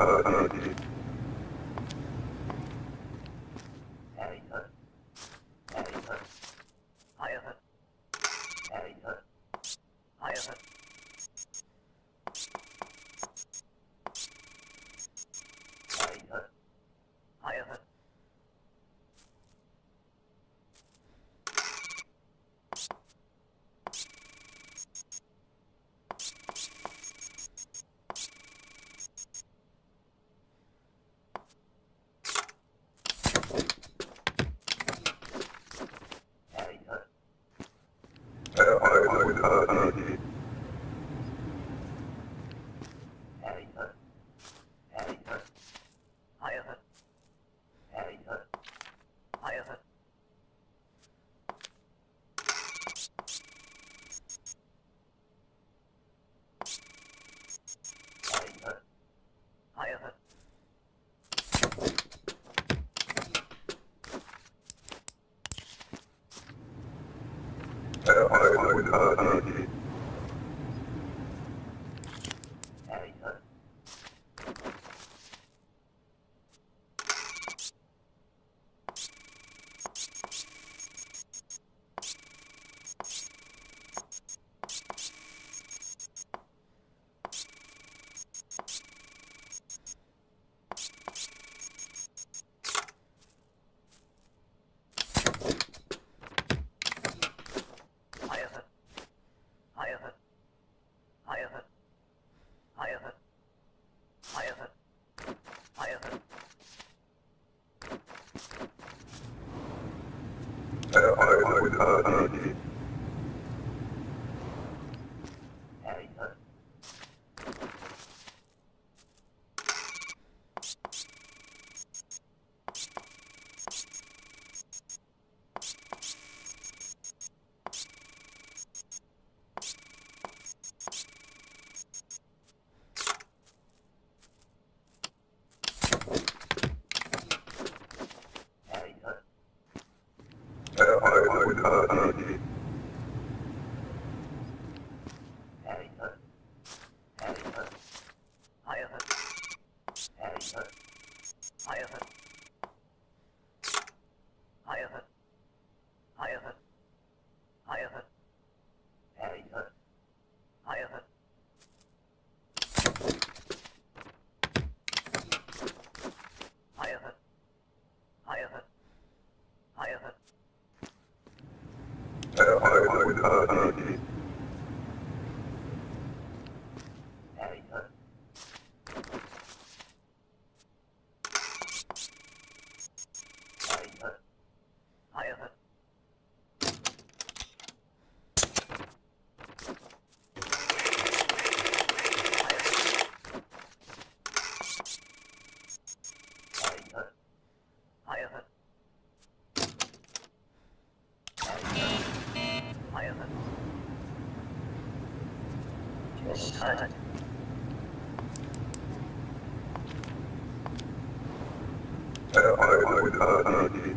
euh, I Gracias. euh, des, uh, islands. Total. Uh, I would, uh,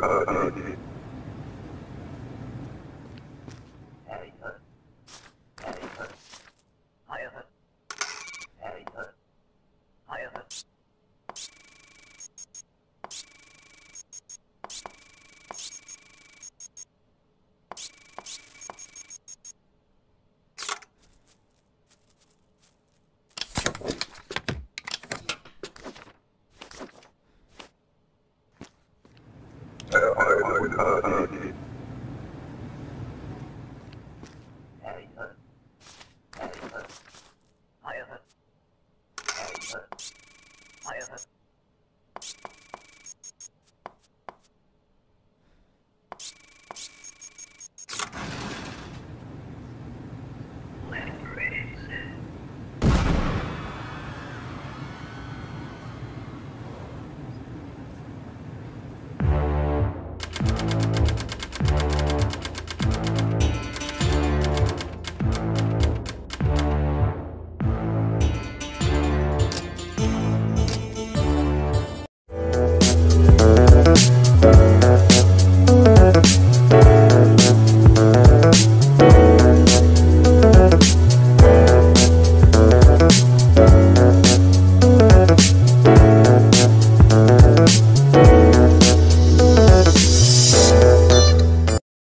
Nadie. Thank you.